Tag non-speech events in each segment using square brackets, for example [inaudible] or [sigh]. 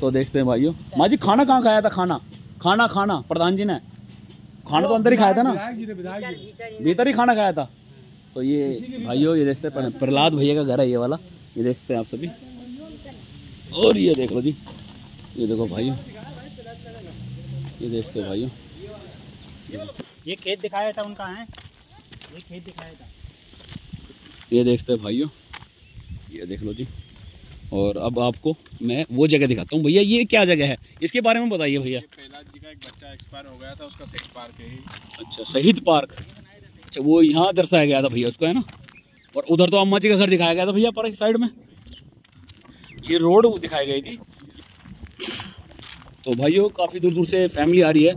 तो देखते हैं भाइयों। माँ जी खाना कहाँ खाया था? खाना। खाना खाना। प्रधान जी ने। खाना तो अंदर ही खाया था ना? भीतर ही खाना खाया था। तो ये भाइयों ये देखते हैं प्रहलाद भैया का घर है ये वाला। ये देखते हैं आप सभी। और ये देख लो जी। ये देखो भाइयों। ये देखते हैं भाइयों। ये खेत दिखाया था उनका है? ये खेत दिखाया था। ये देखते हैं भाइयों। ये देख लो जी। और अब आपको मैं वो जगह दिखाता हूँ। भैया ये क्या जगह है? इसके बारे में बताइए भैया। प्रहलाद जी का एक बच्चा एक्सपायर हो गया था उसका शहीद पार्क है अच्छा शहीद पार्क। अच्छा वो यहाँ दर्शाया गया था भैया उसको है ना? और उधर तो अम्मा जी का घर दिखाया गया था भैया पार्क साइड में। ये रोड दिखाई गई थी। तो भाइयों काफ़ी दूर दूर से फैमिली आ रही है।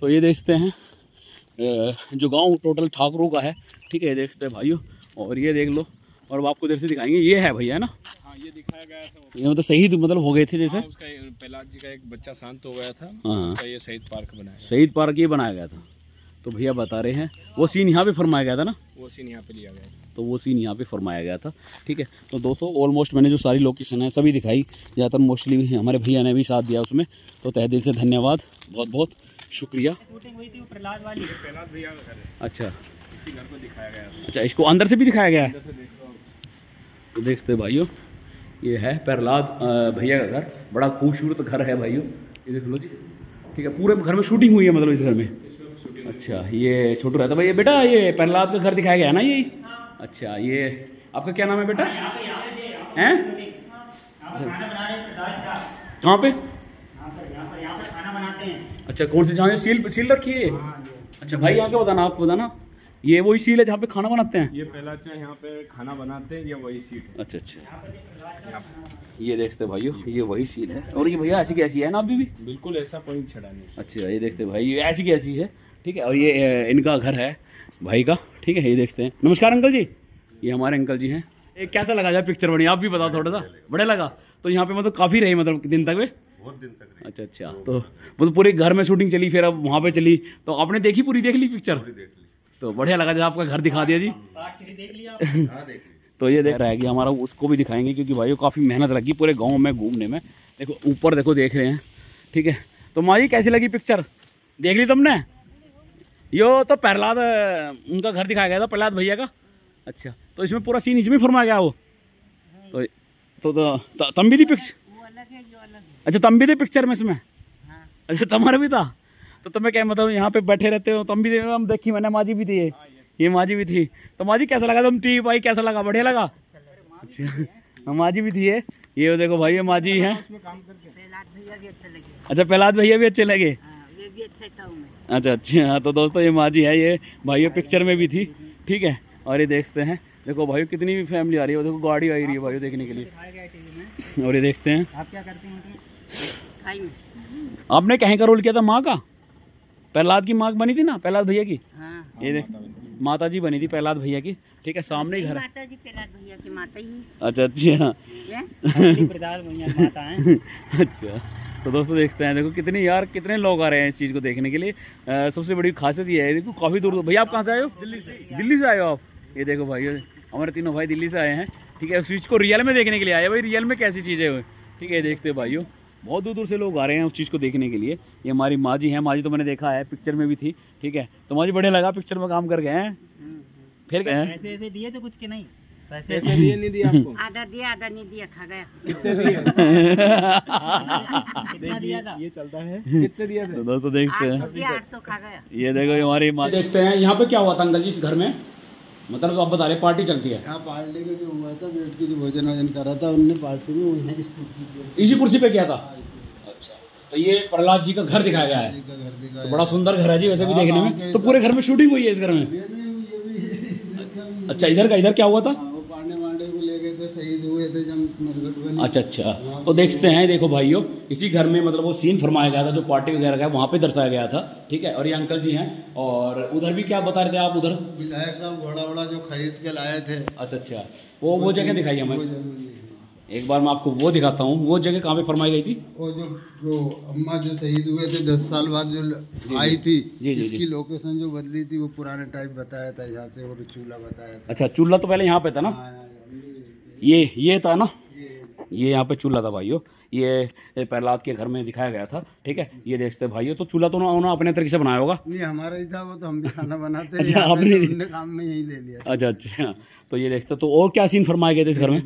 तो ये देखते हैं जो गाँव टोटल ठाकुरों का है ठीक है ये देखते हैं भाइयों। और ये देख लो और आपको इधर से दिखाएँगे। ये है भैया है ना? हाँ ये दिखाया गया था ये मतलब शहीद मतलब हो गए थे जैसे? हाँ, उसका प्रहलाद जी का एक बच्चा शांत हो गया था। हाँ उसका ये शहीद पार्क बनाया शहीद पार्क ये बनाया गया था। तो भैया बता रहे हैं वो सीन यहाँ पे फरमाया गया था ना? वो सीन यहाँ पे लिया गया था। तो वो सीन यहाँ पे फरमाया गया था ठीक है? तो दोस्तों ऑलमोस्ट मैंने जो सारी लोकेशन है सभी दिखाई। ज़्यादातर मोस्टली हमारे भैया ने भी साथ दिया उसमें। तो तह दिल से धन्यवाद। बहुत बहुत शुक्रिया। शूटिंग हुई थी वो प्रहलाद वाली। प्रहलाद भैया का घर है। अच्छा। इसी घर को दिखाया गया अच्छा इसको अंदर से भी दिखाया गया है? अंदर से देखो। आप। तो देखते भाइयों। ये है प्रहलाद भैया का घर। बड़ा खूबसूरत घर है भाइयों। ये देख लो जी। ठीक है पूरे घर में शूटिंग हुई है मतलब इस घर में। अच्छा ये छोटू रहता भाई ये बेटा ये प्रहलाद का घर दिखाया गया है ना ये? अच्छा ये आपका क्या नाम है बेटा? हैं? हैं कहाँ पे? अच्छा कौन सी जहाँ सील सील रखी है? हाँ अच्छा भाई यहाँ का बताना आप बताना। ये वही सील है जहाँ पे खाना बनाते हैं? ये प्रहलाद जी यहाँ पे खाना बनाते हैं ये वही सीट है। अच्छा अच्छा। ये देखते भाइयों ये वही सील है। और ये भैया ऐसी कैसी है ना अभी भी? बिल्कुल ऐसा कोई छड़ा नहीं अच्छा ये देखते भाई ये ऐसी कैसी है। ठीक है और ये इनका घर है भाई का। ठीक है ये देखते हैं। नमस्कार अंकल जी। ये हमारे अंकल जी हैं। ये कैसा लगा जाए पिक्चर बनी? आप भी बताओ थोड़ा सा। बढ़िया लगा। तो यहाँ पे मतलब काफ़ी रही मतलब दिन तक वे? बहुत दिन तक रही। अच्छा अच्छा। तो मतलब पूरे घर में शूटिंग चली फिर अब वहाँ पे चली। तो आपने देखी पूरी देख ली पिक्चर देख ली। तो बढ़िया लगा जब आपका घर दिखा दिया जी। पार्ट थ्री देख लिया आप? हाँ देख ली तो ये हमारा उसको भी दिखाएँगे क्योंकि भाई काफ़ी मेहनत लगी पूरे गाँव में घूमने में। देखो ऊपर देखो देख रहे हैं। ठीक है? तो माँ जी कैसी लगी पिक्चर देख ली तुमने? यो तो प्रहलाद उनका घर दिखाया गया था प्रहलाद भैया का। अच्छा तो इसमें पूरा सीन इसमें फरमाया गया वो। तो तो, तो, तो तुम भी थी पिक्चर वो अलग है जो अलग है। अच्छा तुम भी थे पिक्चर में इसमें? हाँ। अच्छा तुम्हारा भी था? तो तुम्हें क्या मतलब यहाँ पे बैठे रहते हो तुम भी हम देखी मैंने माँ जी भी थी ये। ये। माँ भी थी। तो माँ जी कैसा लगा तुम टीवी भाई कैसा लगा बढ़िया लगा? अच्छा। हाँ, माँ भी थी ये। ये देखो भाई ये माँ जी हैं। प्रहलाद भैया भी अच्छे लगे। अच्छा प्रहलाद भैया भी अच्छे लगे? हाँ अच्छे अच्छा हाँ, तो दोस्तों ये माँ जी है ये भाई पिक्चर में भी थी। ठीक है और ये देखते हैं। देखो भाई कितनी भी फैमिली आ रही है देखो गाड़ी आई रही है भाई देखने के लिए। में और ये देखते हैं। आप क्या करते हैं? खाई में। आपने कहीं का रोल किया था माँ का? प्रहलाद की माँ बनी थी ना प्रहलाद भैया की? हाँ। ये देख माता जी बनी थी प्रहलाद भैया की। ठीक है सामने ही घर माता जी प्रहलाद भैया की माता ही। अच्छा अच्छा। ये? प्रहलाद भैया माता [laughs] अच्छा। तो दोस्तों देखते हैं देखो कितने यार कितने लोग आ रहे हैं इस चीज़ को देखने के लिए। अ, सबसे बड़ी खासियत ये है देखो काफ़ी दूर भैया आप कहाँ से आए हो? दिल्ली से। दिल्ली से आए हो आप? ये देखो भाई हमारे तीनों भाई दिल्ली से आए हैं। ठीक है उस चीज़ को रियल में देखने के लिए आए भाई रियल में कैसी चीज़ है? ठीक है देखते हैं भाइयों। बहुत दूर दूर से लोग आ रहे हैं उस चीज़ को देखने के लिए। ये हमारी माँ जी हैं माँ जी तो मैंने देखा है पिक्चर में भी थी ठीक है। तो माँ जी बढ़िया लगा पिक्चर में काम कर गए हैं। फिर गए हैं। दिए थे कुछ के नहीं? पैसे दिए नहीं दिए आपको? [laughs] आधा दिया आधा नहीं दिया खा गया। कितने दिए? [laughs] दिया था? ये चलता है। [laughs] कितने दिए थे? तो दोस्तों देखते हैं। दिया ये देखो हमारी माँ देखते हैं यहाँ पे क्या हुआ था अंकल जी इस घर में? मतलब आप बता रहे पार्टी चलती है। यहाँ पार्टी का जो हुआ था की जो भोजन वोजन करा था उनने पार्टी में इस कुर्सी पे इसी कुर्सी पे किया था? अच्छा तो ये प्रहलाद जी का घर दिखाया गया है। तो बड़ा सुंदर घर है जी वैसे भी देखने में। तो पूरे घर में शूटिंग हुई है इस घर में? अच्छा इधर का इधर क्या हुआ था? हाँ, वो पांडे वांडे को ले गए थे शहीद अच्छा अच्छा। तो देखते हैं देखो भाइयों इसी घर में मतलब वो सीन फरमाया गया था जो पार्टी वगैरह का वहाँ पे दर्शाया गया था ठीक है? और ये अंकल जी हैं और उधर भी क्या बता रहे थे आप उधर? विधायक साहब घोड़ा वोड़ा जो खरीद के लाए थे। अच्छा अच्छा। वो वो जगह दिखाई हमें। एक बार मैं आपको वो दिखाता हूँ। वो जगह कहाँ पे फरमाई गई थी? वो जो जो अम्मा जो शहीद हुए थे दस साल बाद जो आई थी जी, जी, इसकी लोकेशन जो बदली थी वो पुराने टाइप बताया था यहाँ से और चूल्हा बताया था। अच्छा चूल्हा तो पहले यहाँ पे था ना? हाँ, ये ये था ना? ये। यहाँ पे चूल्हा था भाइयों। ये प्रहलाद के घर में दिखाया गया था ठीक है? ये देखते भाइयों तो चूल्हा तो उन्होंने अपने तरीके से बनाया होगा। नहीं हमारा ही था वो तो हम भी खाना बनाते हैं [laughs] अच्छा, आपने- तो काम में यही ले लिया। अच्छा अच्छा। तो ये देखते तो और क्या सीन फरमाए गए थे इस घर में?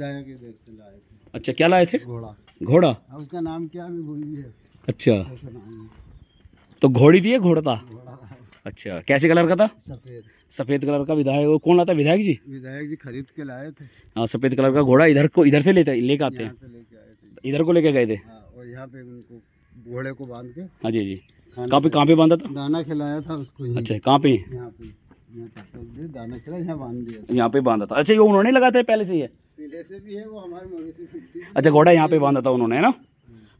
अच्छा क्या लाए थे? घोड़ा। घोड़ा? उसका नाम क्या है अच्छा। है। तो घोड़ी थी घोड़ा था? अच्छा कैसे कलर का था? सफ़ेद। सफ़ेद कलर का विधायक वो कौन आता है विधायक जी? विधायक जी खरीद के लाए थे। हाँ सफ़ेद कलर का घोड़ा इधर को इधर से लेते लेके आते। हैं इधर को लेके गए थे? हाँ और यहाँ पे उनको घोड़े को बाँध के हाँ जी जी। कहाँ पे कहाँ पे बांधा था? दाना खिलाया था उसको अच्छा कहाँ पे? यहाँ पे दाना यहाँ बाँध दिया यहाँ पे बांधा था। अच्छा ये उन्होंने लगाया था पहले से ही? है पीले से भी है वो हमारे अच्छा घोड़ा यहाँ पे बांधा था उन्होंने है ना?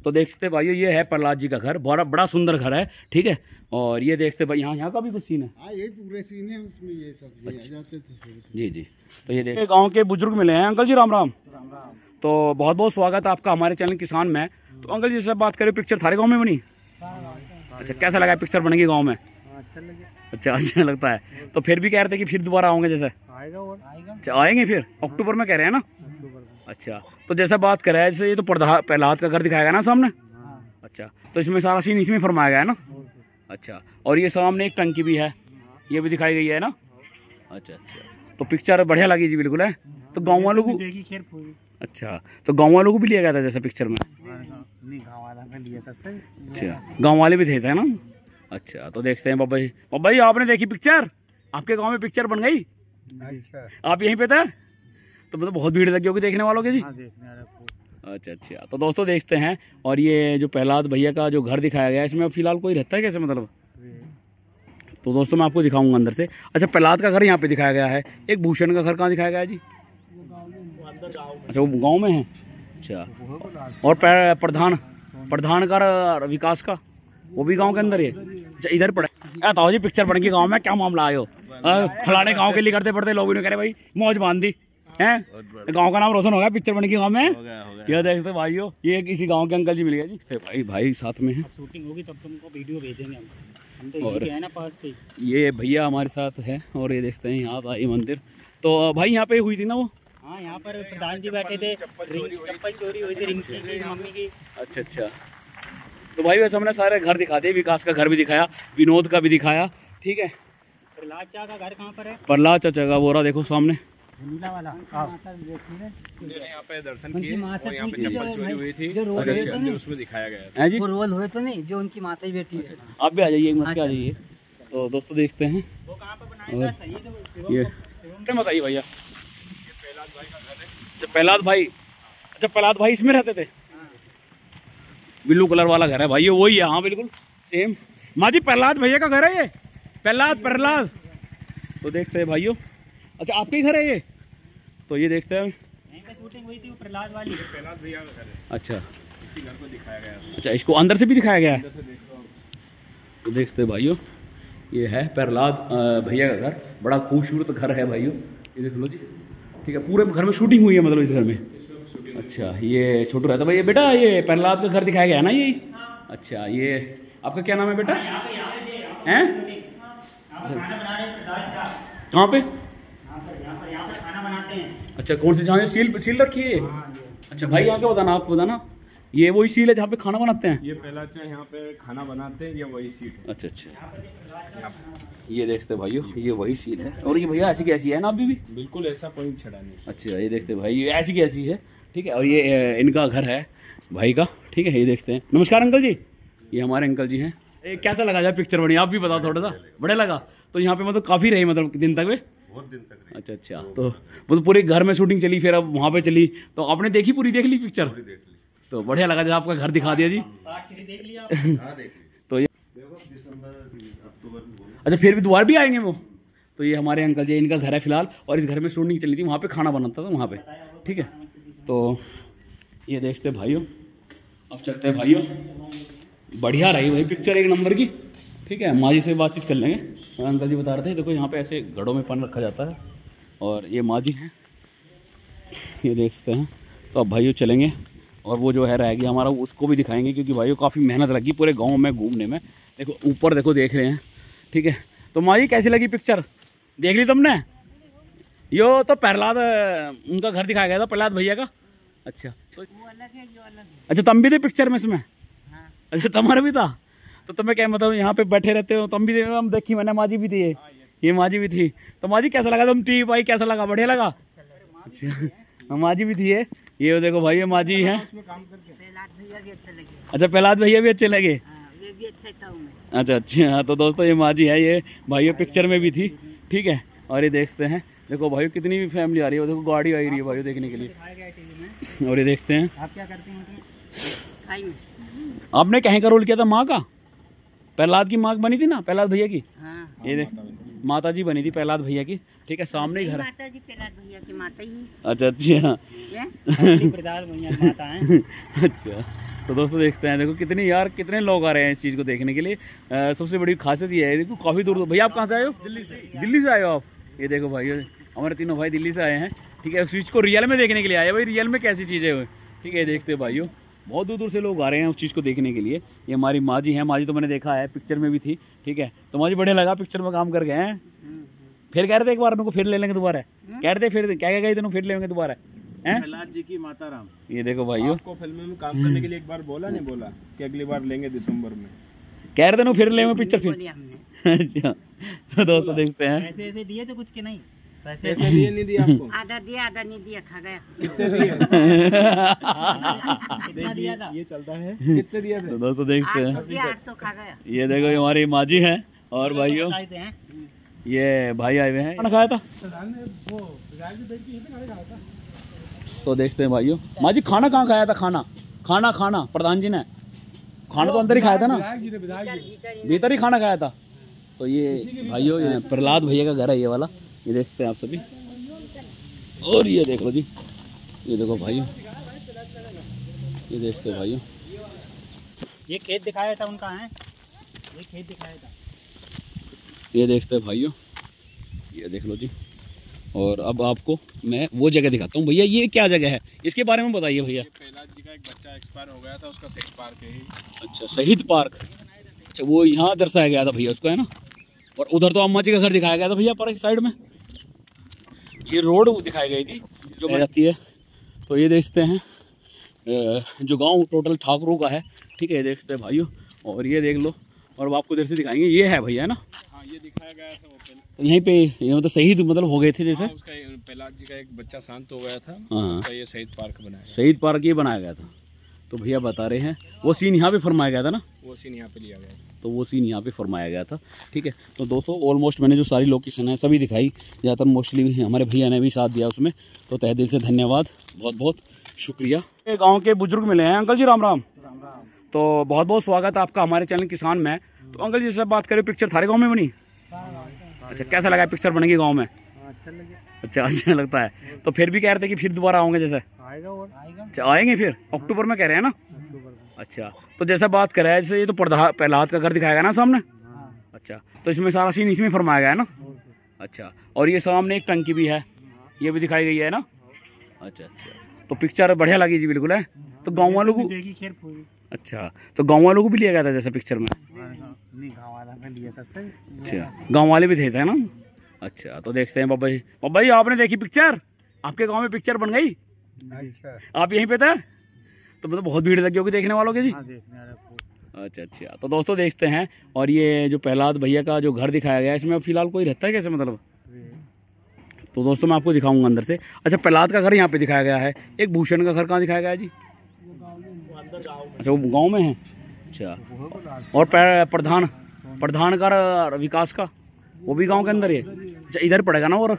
तो देख सकते भाइयों ये है प्रहलाद जी का घर। बड़ा बड़ा सुंदर घर है ठीक है? और ये देखते भाई यहाँ यहाँ का भी कुछ सीन है। हाँ ये पूरे सीन है उसमें ये सब ये आ जाते थे जी जी। तो ये देख गाँव के बुज़ुर्ग मिले हैं अंकल जी राम राम। राम राम। तो बहुत बहुत स्वागत है आपका हमारे चैनल किसान में। तो अंकल जी से बात करें पिक्चर थारे गाँव में बनी? अच्छा कैसा लगा पिक्चर बनेगी गाँव में? अच्छा अच्छा अच्छा लगता है। तो फिर भी कह रहे थे कि फिर दोबारा आओगे जैसे? आएगा और? आएगा अच्छा आएँगे फिर? अक्टूबर में कह रहे हैं ना? अच्छा तो जैसा बात करें जैसे ये तो प्रहलाद का घर दिखाया गया ना सामने? हाँ। अच्छा तो इसमें सारा सीन इसमें फरमाया गया है ना? अच्छा और ये सामने एक टंकी भी है ये भी दिखाई गई है ना? अच्छा अच्छा तो पिक्चर बढ़िया लगी जी बिल्कुल है? तो गाँव वालों को अच्छा तो गाँव वालों को भी लिया गया था जैसे पिक्चर में? अच्छा गाँव वाले भी थे थे ना? अच्छा तो देखते हैं बाबा जी। बाबा जी आपने देखी पिक्चर आपके गाँव में पिक्चर बन गई? आप यहीं पे थे? तो मतलब बहुत भीड़ लगी होगी देखने वालों के जी? हाँ अच्छा अच्छा। तो दोस्तों देखते हैं। और ये जो प्रहलाद भैया का जो घर दिखाया गया है इसमें फ़िलहाल कोई रहता है कैसे मतलब? तो दोस्तों मैं आपको दिखाऊँगा अंदर से। अच्छा प्रहलाद का घर यहाँ पे दिखाया गया है। एक भूषण का घर कहाँ दिखाया गया है जी? अच्छा वो गाँव में है। अच्छा। और प्रधान प्रधान का विकास का? वो भी गाँव के अंदर ही अच्छा इधर पड़े। ताऊ जी पिक्चर बन गई गाँव में क्या मामला आयो? फलाने गाँव के लिए करते पड़ते लोग कह रहे भाई मौज बाँध दी। हैं? गाँव का नाम रोशन हो गया पिक्चर बन गई गाँव में। ये देखते भाइयों ये किसी गाँव के अंकल जी मिल गए जी। तो भाई भाई साथ में है। शूटिंग होगी तब तुमको वीडियो भेजेंगे हम। हम तो और- है ना पास के ये भैया हमारे साथ है और ये देखते हैं यहाँ था ये मंदिर। तो भाई यहाँ पे हुई थी ना वो? हाँ यहाँ पर प्रधान जी बैठे थे। रिंग चप्पल चोरी हुई थी रिंग्स की की मम्मी की। अच्छा अच्छा। तो भाई वैसे हमने सारे घर दिखा दिए विकास का घर भी दिखाया विनोद का भी दिखाया ठीक है। प्रहलाद चा का घर कहाँ पर है? प्रहलाद चाचा का बोरा देखो सामने। नीला वाला। यहाँ पे दर्शन किए और यहाँ पे चप्पल जो चोरी हुई थी। जो है अच्छे। उसमें दिखाया गया था। वो रोल हुए तो नहीं जो उनकी माता ही बेटी है। आप भी आ जाइए एक मिनट आ जाइए। तो दोस्तों देखते हैं। है तो ये को- बताइए भैया। अच्छा प्रहलाद भाई। अच्छा प्रहलाद भाई इसमें रहते थे? ब्लू कलर वाला घर है भाई ये वही है। हाँ बिल्कुल सेम माँ जी प्रहलाद भैया का घर है ये? प्रहलाद प्रहलाद। तो देखते हैं भाइयों। अच्छा आपके घर है ये? तो ये देखते हैं। यहीं पे शूटिंग हुई थी वो प्रहलाद वाली। प्रहलाद भैया का घर है। अच्छा। इसी घर को दिखाया गया था अच्छा इसको अंदर से भी दिखाया गया है? अंदर से देखो तो देखते हैं भाइयों ये है प्रहलाद भैया का घर। बड़ा खूबसूरत घर है भाइयों। ये देख लो जी। ठीक है पूरे घर में शूटिंग हुई है मतलब इस घर में? अच्छा ये छोटू रहता भाई ये बेटा ये प्रहलाद का घर दिखाया गया है ना ये? अच्छा ये आपका क्या नाम है बेटा? हैं खाना बना रहे हैं का। कहाँ पे? अच्छा कौन सी जहाँ सील सील रखी है ये? अच्छा भाई यहाँ का बताना आप बताना। ये वही सील है जहाँ पे खाना बनाते हैं? ये पहला चाय यहाँ पे खाना बनाते हैं ये वही सीट है। अच्छा अच्छा। ये देखते भाइयों ये वही सील है। और ये भैया ऐसी कैसी है ना अभी भी? बिल्कुल ऐसा कोई छड़ा नहीं अच्छा ये देखते हैं भाई ये ऐसी कैसी है? ठीक है और ये इनका घर है भाई का। ठीक है ये देखते हैं। नमस्कार अंकल जी। ये हमारे अंकल जी हैं। ये कैसा लगा जाए पिक्चर बनी आप भी बताओ थोड़ा सा। बढ़िया लगा। तो यहाँ पे मतलब काफ़ी रही मतलब दिन तक वे। बहुत दिन तक अच्छा अच्छा। तो वो तो पूरे घर में शूटिंग चली फिर अब वहाँ पे चली। तो आपने देखी पूरी देख ली पिक्चर देख ली। तो बढ़िया लगा जब आपका घर दिखा दिया जी। देख लिया [laughs] आपने? हाँ देख ली। तो ये देखो दिसंबर अक्टूबर में बोलो अच्छा फिर भी दोबारा भी आएँगे वो? तो ये हमारे अंकल जी इनका घर है फ़िलहाल और इस घर में शूटिंग चली थी वहाँ पे खाना बनाता था वहाँ पे। ठीक है? तो ये देखते भाइयों। अब चलते हैं भाइयों। बढ़िया रही भाई पिक्चर एक नंबर की। ठीक है माँ जी से बातचीत कर लेंगे। अंकल जी बता रहे थे देखो यहाँ पे ऐसे घड़ों में पानी रखा जाता है और ये माँ जी हैं। ये देख सकते हैं। तो अब भाइयों चलेंगे और वो जो है रह गया हमारा उसको भी दिखाएँगे क्योंकि भाइयों काफ़ी मेहनत लगी पूरे गाँव में घूमने में। देखो ऊपर देखो देख रहे हैं। ठीक है तो माँ जी कैसी लगी पिक्चर देख ली तुमने? यो तो प्रहलाद उनका घर दिखाया गया था प्रहलाद भैया का। अच्छा तो वो अलग है जो अलग है। अच्छा तुम भी थे पिक्चर में इसमें? हाँ। अच्छा तुम्हारा भी था? तो तुम्हें क्या मतलब यहाँ पे बैठे रहते हो तुम भी हम देखी मैंने माजी भी थी ये ये माजी भी थी। तो माजी कैसा लगा तुम? टीवी भाई कैसा लगा? बढ़िया लगा? अच्छा। हाँ, माजी भी थी ये। ये देखो भाई ये माजी है। अच्छे अच्छा प्रहलाद भैया भी अच्छे लगे? अच्छे अच्छा हाँ, तो दोस्तों ये माजी है ये भाई पिक्चर में भी थी। ठीक है और ये देखते हैं। देखो भाई कितनी भी फैमिली आ रही है देखो गाड़ी आई रही है भाई देखने के लिए। में और ये देखते हैं। आप क्या करते हैं? में आपने कहीं का रोल किया था माँ का? प्रहलाद की माँ बनी थी ना प्रहलाद भैया की? हाँ। ये देख माता जी बनी थी प्रहलाद भैया की। ठीक है सामने ही घर माता जी प्रहलाद भैया की माता ही अच्छा अच्छा [laughs] है। अच्छा तो दोस्तों देखते हैं देखो कितने यार कितने लोग आ रहे हैं इस चीज़ को देखने के लिए। सबसे बड़ी खासियत ये है देखो काफ़ी दूर भैया आप कहाँ से आए हो? दिल्ली से। दिल्ली से आए हो आप? ये देखो भाई हमारे तीनों भाई दिल्ली से आए हैं। ठीक है उस चीज़ को रियल में देखने के लिए आए भाई रियल में कैसी चीज़ है? ठीक है ये देखते हैं भाइयों। बहुत दूर दूर से लोग आ रहे हैं उस चीज़ को देखने के लिए। ये हमारी माँ जी हैं माँ जी तो मैंने देखा है पिक्चर में भी थी ठीक है? तो माँ जी बढ़िया लगा पिक्चर में काम कर गए हैं? फिर कह रहे थे एक बार उनको फिर ले लेंगे दोबारा। कह रहे थे फिर क्या क्या थे फिर ले लेंगे दोबारा। हैं? प्रहलाद जी की माता राम। ये देखो भाई आपको फ़िल्म में काम करने के लिए एक बार बोला नहीं बोला कि अगली बार लेंगे दिसंबर में? कह रहे थे ना फिर लेंगे पिक्चर फिर। [laughs] अच्छा तो दोस्तों देखते हैं। पैसे ऐसे दिए तो कुछ के नहीं। पैसे पैसे नहीं दिए आपको? [laughs] आधा दिया आधा नहीं दिया खा गया। कितने दिए? [laughs] दिया था? ये चलता है। [laughs] कितने दिए थे? तो दोस्तों देखते हैं। सौ आठ सौ खा गया। ये देखो ये हमारी माँ जी है और भाइयों। ये भाई आए हुए हैं। खाना खाया था? तो देखते हैं भाइयों। माँ जी खाना कहाँ खाया था? खाना। खाना खाना। प्रधान जी ने। खाना तो अंदर ही खाया था ना? भीतर ही खाना खाया था। तो ये भाइयों ये प्रहलाद भैया का घर है ये वाला। ये देखते हैं आप सभी। और ये देख लो जी। ये देखो भाइयों। ये देखते हैं भाइयों। ये खेत दिखाया था उनका है? ये खेत दिखाया था। ये देखते हैं भाइयों। ये देख लो जी। और अब आपको मैं वो जगह दिखाता हूँ। भैया ये क्या जगह है? इसके बारे में बताइए भैया। प्रहलाद जी का एक बच्चा एक्सपायर हो गया था उसका शहीद पार्क है अच्छा शहीद पार्क। अच्छा वो यहाँ दर्शाया गया था भैया उसको है ना? और उधर तो अम्मा जी का घर दिखाया गया था भैया पर साइड में। ये रोड दिखाई गई थी जो बन जाती है। तो ये देखते हैं जो गाँव टोटल ठाकुरों का है। ठीक है ये देखते हैं भाइयों और ये देख लो और अब आपको इधर से दिखाएँगे। ये है भैया ना? हाँ ये दिखाया गया था वो पहले। तो यहीं पे ये मतलब शहीद मतलब हो गए थे जैसे। हाँ, उसका प्रहलाद जी का एक बच्चा शांत हो गया था। हाँ। उसका ये शहीद पार्क बनाया शहीद पार्क ये बनाया गया था। तो भैया बता रहे हैं वो सीन यहाँ पे फरमाया गया था ना? वो सीन यहाँ पे लिया गया। तो वो सीन यहाँ पे फरमाया गया था ठीक है? तो दोस्तों ऑलमोस्ट मैंने जो सारी लोकेशन है सभी दिखाई ज़्यादातर मोस्टली हमारे भैया ने भी साथ दिया उसमें तो तह दिल से धन्यवाद बहुत बहुत शुक्रिया गाँव के बुज़ुर्ग मिले हैं अंकल जी राम राम। तो बहुत बहुत स्वागत है आपका हमारे चैनल किसान में। तो अंकल जी से बात करें पिक्चर थारे गाँव में बनी? अच्छा कैसा लगा पिक्चर बनेगी गाँव में? अच्छा लगे अच्छा अच्छा लगता है। तो फिर भी कह रहे थे कि फिर दोबारा आओगे जैसे? आएगा और। आएगा अच्छा आएँगे फिर? अक्टूबर में कह रहे हैं ना? अच्छा तो जैसा बात करें जैसे ये तो प्रहलाद का घर दिखाया गया ना सामने? अच्छा तो इसमें सारा सीन इसमें फरमाया गया है ना? अच्छा और ये सामने एक टंकी भी है। ये भी दिखाई गई है ना? अच्छा अच्छा। तो पिक्चर बढ़िया लगी जी बिल्कुल है। तो गाँव वालों को अच्छा तो गाँव वालों को भी लिया गया था जैसे पिक्चर में? अच्छा गाँव वाले भी थे ना? अच्छा तो देखते हैं बाबा जी। बाबा जी आपने देखी पिक्चर आपके गाँव में पिक्चर बन गई? अच्छा आप यहीं पे थे? तो मतलब बहुत भीड़ लगी होगी देखने वालों की जी। हाँ। अच्छा अच्छा। तो दोस्तों देखते हैं। और ये जो प्रहलाद भैया का जो घर दिखाया गया है इसमें फ़िलहाल कोई रहता है कैसे मतलब? तो दोस्तों मैं आपको दिखाऊँगा अंदर से। अच्छा प्रहलाद का घर यहाँ पे दिखाया गया है। एक भूषण का घर कहाँ दिखाया गया है जी? अच्छा वो गाँव में है। अच्छा। और प्रधान प्रधान का विकास का? वो भी गाँव के अंदर है? अच्छा इधर पड़ेगा ना और?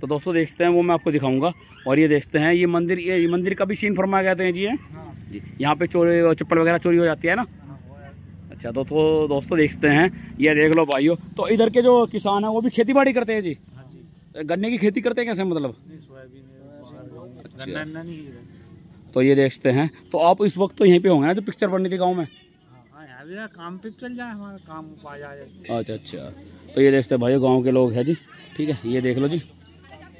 तो दोस्तों देखते हैं वो मैं आपको दिखाऊँगा। और ये देखते हैं ये मंदिर ये ये मंदिर का भी सीन फरमाया गया था जी है? जी यहाँ पे चोरी चप्पल वगैरह चोरी हो जाती है ना? अच्छा तो तो दोस्तों देखते हैं ये देख लो भाइयों। तो इधर के जो किसान हैं वो भी खेती बाड़ी करते हैं जी? गन्ने की खेती करते हैं कैसे मतलब? नहीं तो ये देखते हैं तो आप इस वक्त तो यहीं पे होंगे ना जो पिक्चर बननी थी गाँव में? हाँ काम पे चल जाए हमारा काम पा जाए। अच्छा अच्छा। तो ये देखते हैं भाई गाँव के लोग हैं जी। ठीक है ये देख लो जी।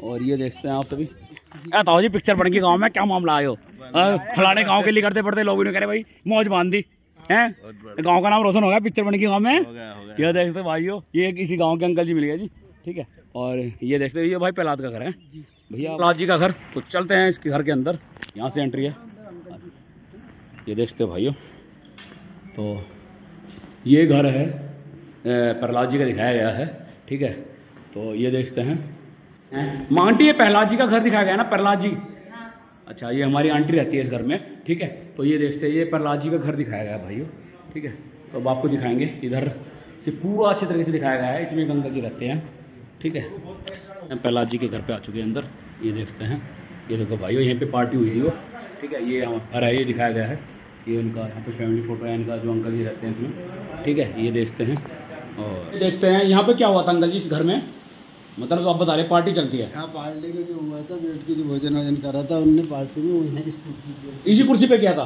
और ये देखते हैं आप सभी। क्या ताओ जी पिक्चर बन गई गाँव में क्या मामला आयो हाँ, फलाने गाँव के लिए करते पड़ते लोग ने कह रहे भाई। मौज बाँध दी हैं गाँव का नाम रोशन हो गया पिक्चर बन गई गाँव में। ये देखते भाइयों ये किसी गाँव के अंकल जी मिल गए जी। ठीक है और ये देखते ये भाई प्रहलाद का घर है। भैया प्रहलाद जी का घर। तो चलते हैं इसके घर के अंदर। यहाँ से एंट्री है। ये देखते हो भाइयों तो ये घर है प्रहलाद जी का दिखाया गया है ठीक है? तो ये देखते हैं। हैं? माँ आंटी ये प्रहलाद जी का घर दिखाया गया है ना प्रहलाद जी? अच्छा ये हमारी आंटी रहती है इस घर में ठीक है? तो ये देखते हैं ये प्रहलाद जी का घर दिखाया गया है भाइयों ठीक है? तो अब आपको दिखाएँगे इधर से पूरा अच्छे तरीके से दिखाया गया है इसमें गंगा जी रहते हैं ठीक है? प्रहलाद जी के घर पे आ चुके हैं अंदर ये देखते हैं। ये देखो भाइयों यहीं पे पार्टी हुई थी वो ठीक है? ये हम- घर ये दिखाया गया है। ये उनका यहाँ पे फैमिली फ़ोटो है इनका जो अंकल जी रहते हैं इसमें। ठीक है ये देखते हैं। और देखते हैं यहाँ पे क्या हुआ था अंकल जी इस घर में? मतलब आप बता रहे पार्टी चलती है। यहाँ पार्टी में जो हुआ था बैठ के जो भोजन वोजन करा था उनने पार्टी में इस कुर्सी पे। इसी कुर्सी पे किया था?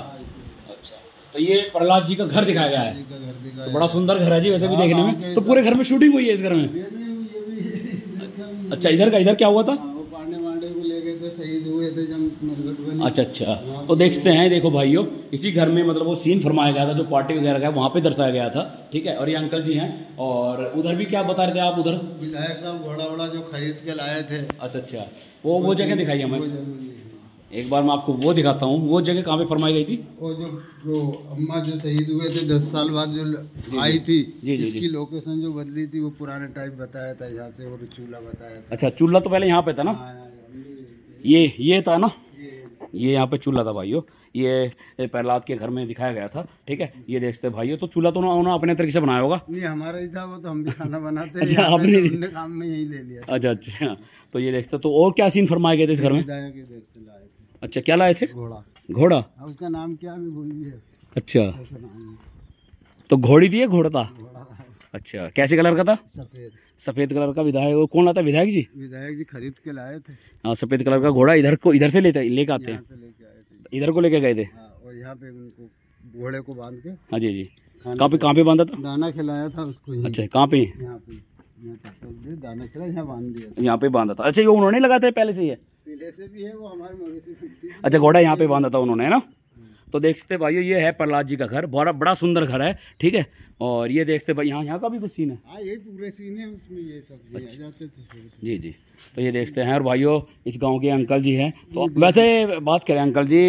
अच्छा तो ये प्रहलाद जी का घर दिखाया गया है। का घर दिखाया तो बड़ा सुंदर घर है जी वैसे भी हाँ, देखने हाँ, में। तो पूरे घर में शूटिंग हुई है इस घर में? अच्छा इधर का इधर क्या हुआ था? हाँ, वो पांडे वांडे को ले गए थे शहीद हुए थे जब अच्छा अच्छा। तो देखते हैं देखो भाइयों इसी घर में मतलब वो सीन फरमाया गया था जो पार्टी वगैरह का वहाँ पे दर्शाया गया था ठीक है? और ये अंकल जी हैं और उधर भी क्या बता रहे थे आप उधर? विधायक साहब घोड़ा वोड़ा जो खरीद के लाए थे। अच्छा अच्छा। वो वो जगह दिखाई हमें। है। एक बार मैं आपको वो दिखाता हूँ। वो जगह कहाँ पे फरमाई गई थी? वो जो जो अम्मा जो शहीद हुए थे दस साल बाद जो आई थी जी, जी, इसकी लोकेशन जो बदली थी वो पुराने टाइप बताया था यहाँ से और चूल्हा बताया था। अच्छा चूल्हा तो पहले यहाँ पे था ना? हाँ, हाँ, ये ये था ना? ये यहाँ पे चूल्हा था भाइयों। ये प्रहलाद के घर में दिखाया गया था ठीक है? ये देखते भाइयों तो चूल्हा तो उन्होंने अपने तरीके से बनाया होगा। नहीं हमारा ही था वो तो हम भी खाना बनाते अच्छा, आपने- तो काम में यही ले लिया। अच्छा अच्छा तो ये देखते तो और क्या सीन फरमाए गए थे इस घर में? अच्छा क्या लाए थे? घोड़ा। घोड़ा? हाँ, उसका नाम क्या भी भूल अच्छा। है। तो घोड़ा था घोड़ा था, अच्छा कैसे कलर का था? सफ़ेद। सफ़ेद कलर का विधायक वो कौन है विधायक जी? विधायक जी खरीद के लाए थे। हाँ सफ़ेद कलर का घोड़ा इधर को इधर से लेते लेके आते। हैं इधर को लेके गए थे? हाँ और यहाँ पे उनको घोड़े को बाँध के हाँ जी जी। कहाँ पे कहाँ पे बांधा था? दाना खिलाया था उसको अच्छा कहाँ पे? दाना खिलाया यहाँ बाँध दिया यहाँ पे बांधा था। अच्छा ये उन्होंने लगाया था पहले से ही है? पीले से भी है वो हमारे अच्छा घोड़ा यहाँ पे बांधा था उन्होंने है ना? तो देख सकते भाइयों ये है प्रहलाद जी का घर। बड़ा बड़ा सुंदर घर है ठीक है? और ये देखते भाई यहाँ यहाँ का भी कुछ सीन है। हाँ ये पूरे सीन है उसमें ये सब आ जाते थे जी जी। तो ये देखते हैं और भाइयों इस गाँव के अंकल जी हैं। तो वैसे बात करें अंकल जी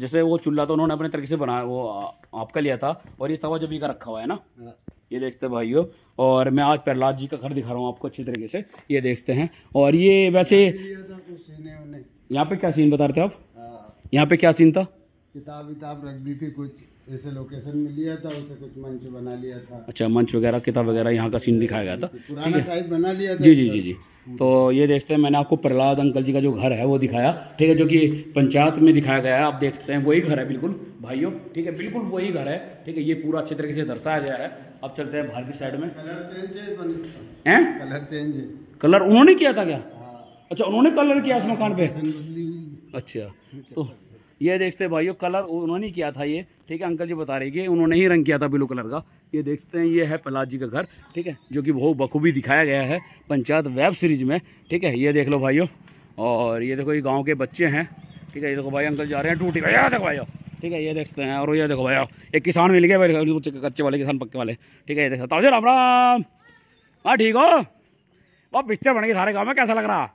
जैसे वो चूल्हा तो उन्होंने अपने तरीके से बनाया वो आपका लिया था और ये तवा जबी का रखा हुआ है ना? हाँ, ये देखते भाइयों और मैं आज प्रहलाद जी का घर दिखा रहा हूँ आपको अच्छी तरीके से। ये देखते हैं और ये वैसे यहाँ पे क्या सीन बता रहे थे आप? हाँ, यहाँ पे क्या सीन था? किताब विताब रख दी थी कुछ ऐसे लोकेशन में लिया था उसे कुछ मंच बना लिया था। अच्छा मंच वगैरह किताब वगैरह यहाँ का सीन दिखाया गया था। पुराना टाइप बना लिया था जी जी जी जी। तो ये देखते हैं मैंने आपको प्रहलाद अंकल जी का जो घर है वो दिखाया। ठीक है जो कि पंचायत में दिखाया गया है आप देख सकते हैं वही घर है बिल्कुल। भाइयों ठीक है बिल्कुल वही घर है। ठीक है ये पूरा अच्छे तरीके से दर्शाया गया है। अब चलते हैं बाहर की साइड में। कलर चेंज है हैं? कलर चेंज है। कलर उन्होंने किया था क्या? हाँ। अच्छा उन्होंने कलर किया इस मकान पे? अच्छा तो ये देखते हैं भाइयों, कलर उन्होंने किया था ये। ठीक है, अंकल जी बता रहे कि उन्होंने ही रंग किया था ब्लू कलर का। ये देखते हैं, ये है प्रहलाद जी का घर, ठीक है, जो कि बहुत बखूबी दिखाया गया है पंचायत वेब सीरीज़ में। ठीक है, ये देख लो भाइयों, और ये देखो, ये गाँव के बच्चे हैं। ठीक है, ये देखो भाई, अंकल जा रहे हैं टूटी भैया देखो भाइयों, ठीक है, ये देखते हैं, और ये देखो भैया एक किसान मिल गया भाई कच्चे वाले किसान, पक्के वाले। ठीक है, ये देखो ताजे राम राम। हाँ ठीक हो। वो पिक्चर बन गई सारे गाँव में, कैसा लग रहा?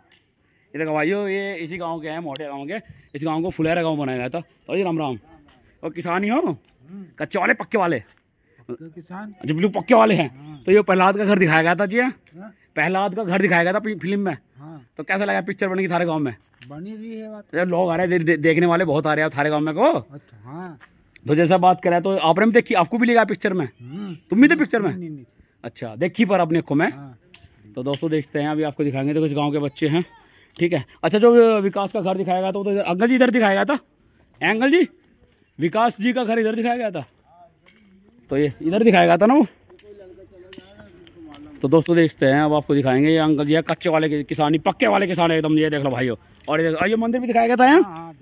ये देखो भाइयों ये इसी गाँव के हैं मोटे गाँव के। इस गाँव को फुलेरा गाँव बनाया गया था। तो जी राम राम। और किसान ही हो। कच्चे वाले पक्के वाले। तो किसान? अच्छा बिल्कुल पक्के वाले हैं। तो ये प्रहलाद का घर दिखाया गया था जी हाँ? हाँ? प्रहलाद का घर दिखाया गया था फ़िल्म में। हाँ। तो कैसा लगा पिक्चर बन गई थारे गाँव में? बनी रही है बात। तो लोग आ रहे हैं देखने वाले बहुत आ रहे हैं थारे गाँव में को। अच्छा हाँ। तो जैसा बात करें तो आपने भी देखी आपको भी लगा पिक्चर में? हम्म, तुम भी थे पिक्चर में? अच्छा देखी पर अपने आँखों में। हाँ। तो दोस्तों देखते हैं अभी आपको दिखाएँगे। तो कुछ गाँव के बच्चे हैं। ठीक है। अच्छा जो विकास का घर दिखाया गया था वो तो अंकल जी इधर दिखाया गया था? ए, अंकल जी? विकास जी का घर इधर दिखाया गया था? तो ये इधर दिखाया गया था ना वो? तो दोस्तों देखते हैं अब आपको दिखाएँगे ये अंकल जी है कच्चे वाले के- किसान पक्के वाले किसान है एकदम ये देख लो भाइयों। और ये देखो, और ये मंदिर भी दिखाया गया था यहाँ हाँ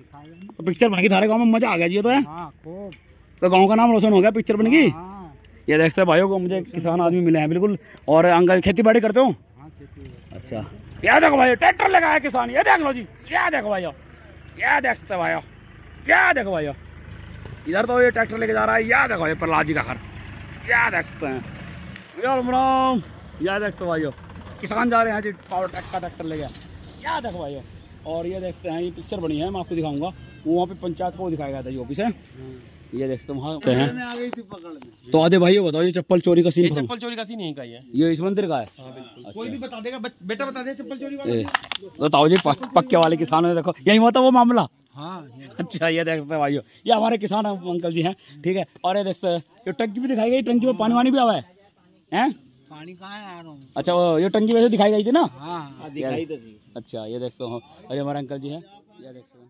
तो पिक्चर बन गई थारे गाँव में मज़ा आ गया जी तो है? हाँ तो गाँव का नाम रोशन हो गया पिक्चर बन गई? हाँ ये देखते हैं भाइयों को मुझे किसान आदमी मिले हैं बिल्कुल। और अंकल खेती बाड़ी करते हो? हाँ है। अच्छा। ये देखो भाई, ट्रैक्टर लगाया किसान, ये देख लो जी, ये देखो भाई, ये देख सकते भाई, ये देखो भाई, इधर तो ये ट्रैक्टर लेके जा रहा है, ये देखो ये प्रहलाद जी का घर, ये देख सकते हैं। भैया राम देख सकते भाई, किसान जा रहे हैं जी, पावर ट्रैक का ट्रैक्टर लेके। ये देखो भाई, और ये देखते हैं, ये पिक्चर बनी है, मैं आपको दिखाऊँगा, वो वहाँ पे पंचायत को दिखाया गया था, ये ऑफ़िस है। ये देखते हैं वहाँ पे हैं? आ गई थी पकड़ने तो आधे भाई ये बताओ ये चप्पल चोरी का ये सीन चप्पल चोरी का सीन यहीं का है ये इस मंदिर का है? बिल्कुल। कोई भी बता देगा बेटा बता दे चप्पल चोरी वाला। ए, बताओ जी पक्के वाले किसान ने देखो। यही हुआ था वो मामला? हाँ अच्छा ये देखते हैं भाइयों। ये हमारे किसान अंकल जी हैं ठीक है? और ये देखते हैं ये टंकी भी दिखाई गई टंकी में पानी वानी भी आवा है। हैं? पानी कहाँ है अच्छा वो ये टंकी वैसे दिखाई गई थी ना? हाँ दिखाई तो दी। अच्छा ये देखते हो। और ये हमारे अंकल जी हैं। ये देखते हैं।